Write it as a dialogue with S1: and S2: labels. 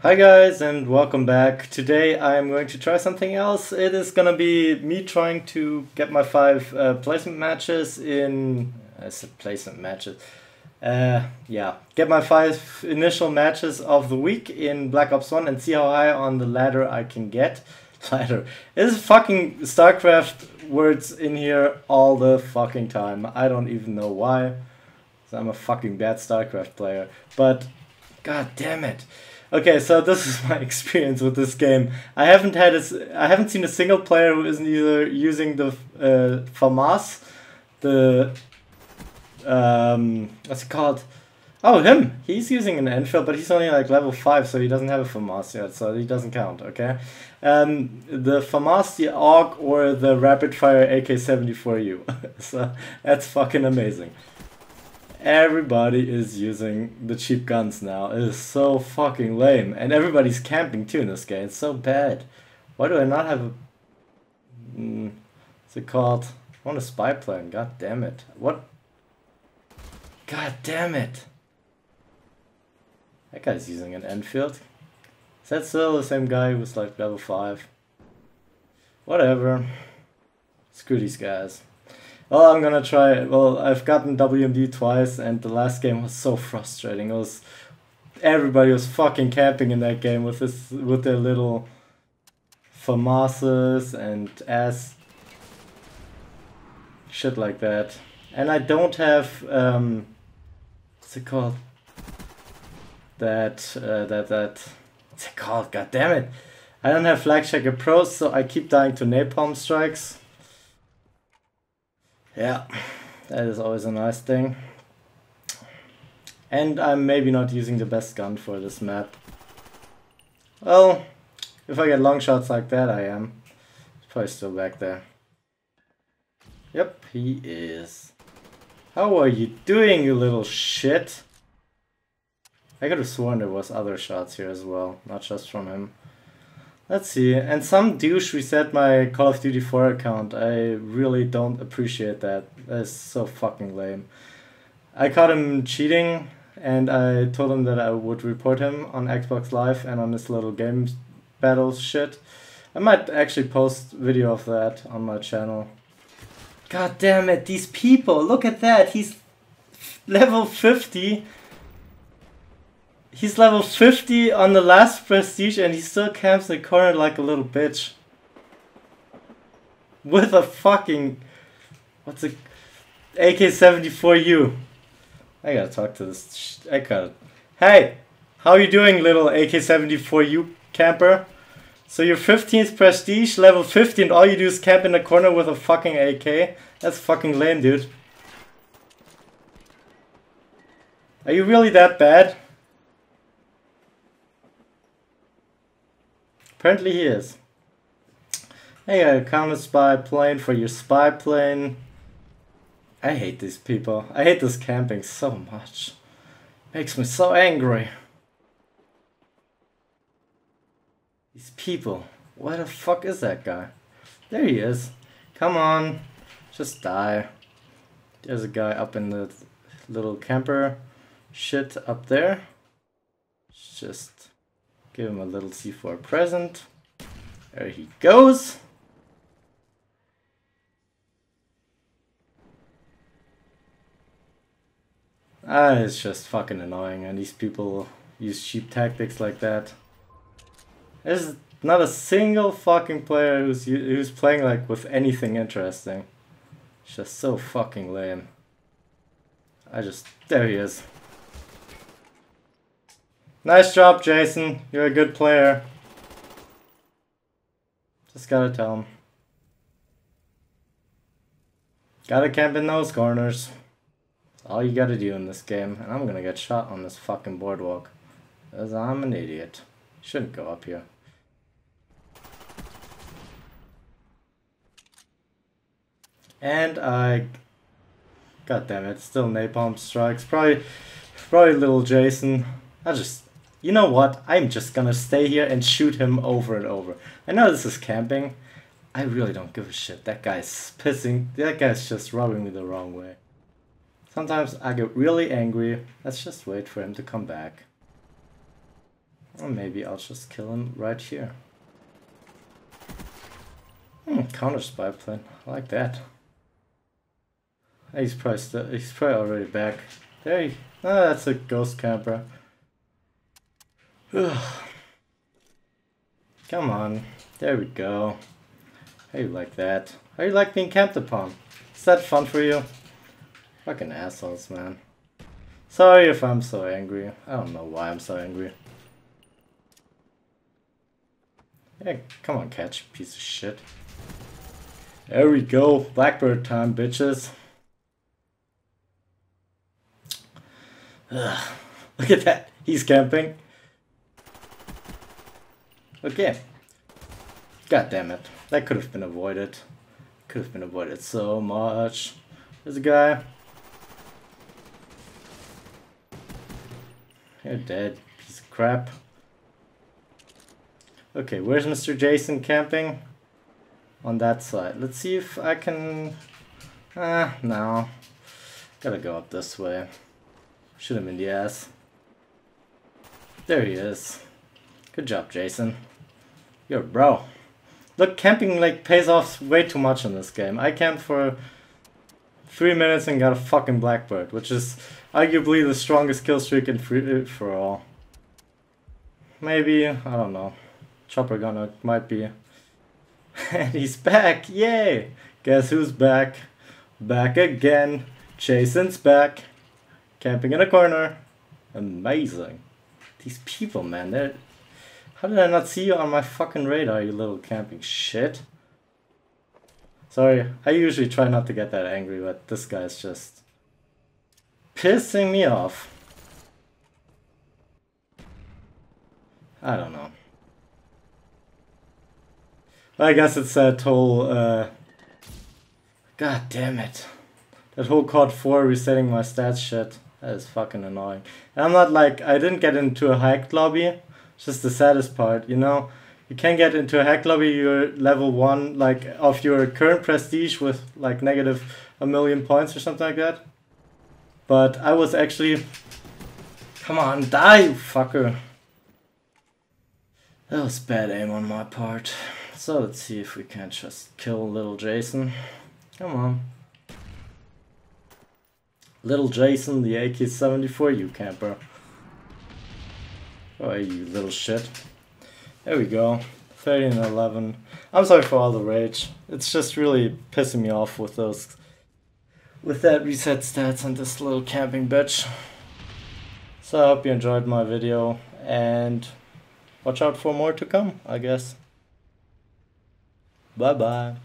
S1: Hi guys and welcome back. Today I'm going to try something else. It is gonna be me trying to get my five uh, placement matches in... I said placement matches. Uh, yeah, get my five initial matches of the week in Black Ops 1 and see how high on the ladder I can get. Ladder. There's fucking StarCraft words in here all the fucking time. I don't even know why. I'm a fucking bad StarCraft player. But, god damn it. Okay, so this is my experience with this game. I haven't had a, I haven't seen a single player who isn't either using the uh, FAMAS, the um, what's it called? Oh, him. He's using an Enfield, but he's only like level five, so he doesn't have a FAMAS yet, so he doesn't count. Okay, um, the FAMAS, the AUG, or the Rapid Fire AK-74U. so that's fucking amazing. Everybody is using the cheap guns now. It is so fucking lame. And everybody's camping too in this game. It's so bad. Why do I not have a... Mm, what's it called? I want a spy plane. God damn it. What? God damn it. That guy's using an Enfield. Is that still the same guy who was like level 5? Whatever. Screw these guys. Well, I'm gonna try. Well, I've gotten WMD twice, and the last game was so frustrating. It was everybody was fucking camping in that game with this with their little FAMASes and ass shit like that. And I don't have um, what's it called? That uh, that that what's it called? God damn it! I don't have Flak Jacket pros, so I keep dying to napalm strikes. Yeah, that is always a nice thing. And I'm maybe not using the best gun for this map. Well, if I get long shots like that, I am. He's probably still back there. Yep, he is. How are you doing, you little shit? I could have sworn there was other shots here as well, not just from him. Let's see. And some douche reset my Call of Duty 4 account. I really don't appreciate that. That's so fucking lame. I caught him cheating and I told him that I would report him on Xbox Live and on this little game battles shit. I might actually post video of that on my channel. God damn it, these people, look at that. He's level 50 He's level 50 on the last prestige and he still camps in the corner like a little bitch. With a fucking... What's a... AK-74U. I gotta talk to this... I gotta... Hey! How you doing, little AK-74U camper? So you're 15th prestige, level 50, and all you do is camp in the corner with a fucking AK? That's fucking lame, dude. Are you really that bad? Apparently he is. Hey, uh, a counter spy plane for your spy plane. I hate these people. I hate this camping so much. Makes me so angry. These people. Where the fuck is that guy? There he is. Come on. Just die. There's a guy up in the little camper shit up there. Just Give him a little C4 present. There he goes. Ah, it's just fucking annoying and these people use cheap tactics like that. There's not a single fucking player who's who's playing like with anything interesting. It's just so fucking lame. I just... there he is. Nice job, Jason. You're a good player. Just gotta tell him. Gotta camp in those corners. All you gotta do in this game. And I'm gonna get shot on this fucking boardwalk. Because I'm an idiot. Shouldn't go up here. And I... God damn it, still napalm strikes. Probably, probably little Jason. I just you know what? I'm just gonna stay here and shoot him over and over. I know this is camping. I really don't give a shit. That guy's pissing. That guy's just rubbing me the wrong way. Sometimes I get really angry. Let's just wait for him to come back. Or maybe I'll just kill him right here. Hmm, counter spy plane. I like that. He's probably he's probably already back. There he, oh, that's a ghost camper. Come on. There we go. How you like that? How you like being camped upon? Is that fun for you? Fucking assholes, man. Sorry if I'm so angry. I don't know why I'm so angry. Hey, come on, catch, piece of shit. There we go. Blackbird time, bitches. Ugh. Look at that. He's camping. Okay. God damn it. That could have been avoided. Could have been avoided so much. There's a guy. You're dead, piece of crap. Okay, where's Mr. Jason camping? On that side. Let's see if I can... Ah, no. Gotta go up this way. Shoot him in the ass. There he is. Good job, Jason. You're bro. Look, camping like pays off way too much in this game. I camped for three minutes and got a fucking blackbird, which is arguably the strongest kill streak in free uh, for all. Maybe, I don't know. Chopper gunner might be. and he's back, yay! Guess who's back? Back again. Jason's back. Camping in a corner. Amazing. These people, man, they're how did I not see you on my fucking radar, you little camping shit? Sorry, I usually try not to get that angry, but this guy's just pissing me off. I don't know. I guess it's that whole, uh... God damn it. That whole COD 4 resetting my stats shit. That is fucking annoying. And I'm not like, I didn't get into a hacked lobby. It's just the saddest part, you know? You can get into a hack lobby, you're level 1, like, of your current prestige with, like, negative a million points or something like that. But I was actually... Come on, die, fucker! That was bad aim on my part. So let's see if we can't just kill little Jason. Come on. Little Jason, the AK-74, you camper. Oh, you little shit. There we go. 30 and 11. I'm sorry for all the rage. It's just really pissing me off with those... With that reset stats and this little camping bitch. So I hope you enjoyed my video and watch out for more to come, I guess. Bye bye.